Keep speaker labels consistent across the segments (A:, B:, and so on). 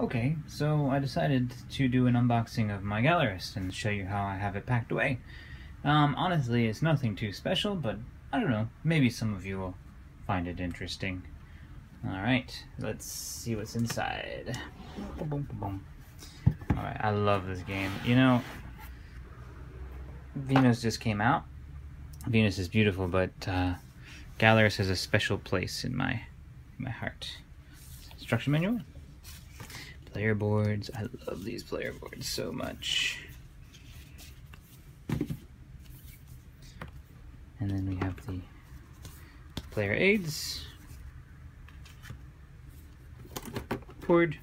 A: Okay, so I decided to do an unboxing of my Gallerist and show you how I have it packed away. Um, honestly, it's nothing too special, but I don't know, maybe some of you will find it interesting. Alright, let's see what's inside. Alright, I love this game. You know, Vinhos just came out. Vinhos is beautiful, but uh, Gallerist has a special place in my, in my heart. Instruction manual. Player boards. I love these player boards so much. And then we have the player aids. Board.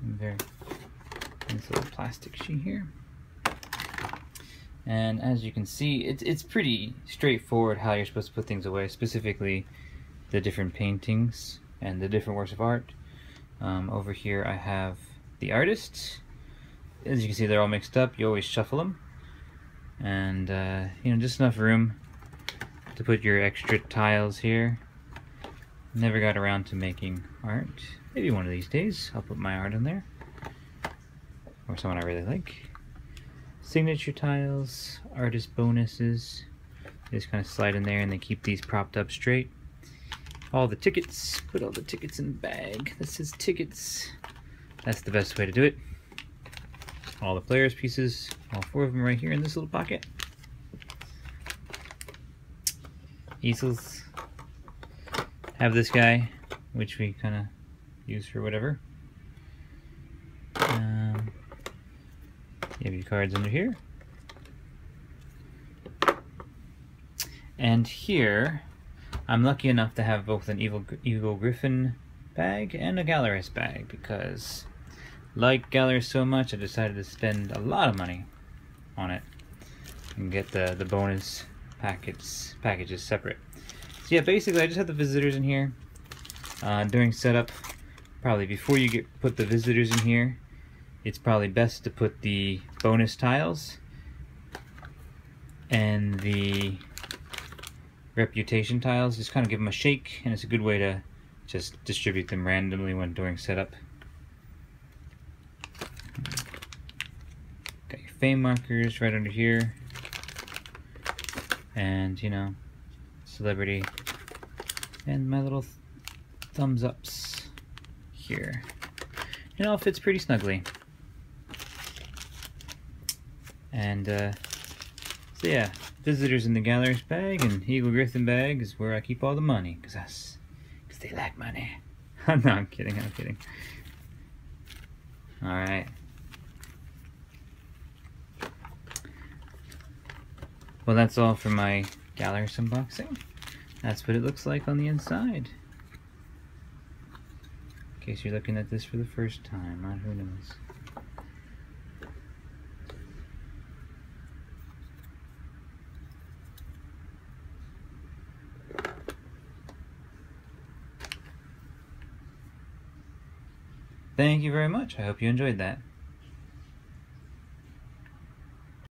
A: Very nice little plastic sheet here. And as you can see, it's, it's pretty straightforward how you're supposed to put things away, specifically the different paintings and the different works of art. Um, over here I have the artists. As you can see, they're all mixed up. You always shuffle them. And, uh, you know, just enough room to put your extra tiles here. Never got around to making art. Maybe one of these days I'll put my art in there. Or someone I really like. Signature tiles, artist bonuses. They just kind of slide in there and they keep these propped up straight all the tickets. Put all the tickets in the bag. This is tickets. That's the best way to do it. All the players' pieces, all four of them right here in this little pocket. Easels. Have this guy, which we kind of use for whatever. Um, you have your cards under here. And here I'm lucky enough to have both an Evil Eagle-Gryphon bag and a Gallerist bag because like Gallerist so much I decided to spend a lot of money on it and get the, the bonus packets packages separate. So yeah, basically I just have the visitors in here. Uh, during setup, probably before you get put the visitors in here, it's probably best to put the bonus tiles and the reputation tiles, just kind of give them a shake, and it's a good way to just distribute them randomly when doing setup. Got your fame markers right under here, and you know, celebrity, and my little th thumbs ups here. It all fits pretty snugly. And uh, so yeah, visitors in the Gallerist bag and Eagle-Gryphon bag is where I keep all the money, cause us, cause they like money. no, I'm not kidding, I'm kidding. All right. Well, that's all for my Gallerist unboxing. That's what it looks like on the inside. In case you're looking at this for the first time, who knows. Thank you very much. I hope you enjoyed that.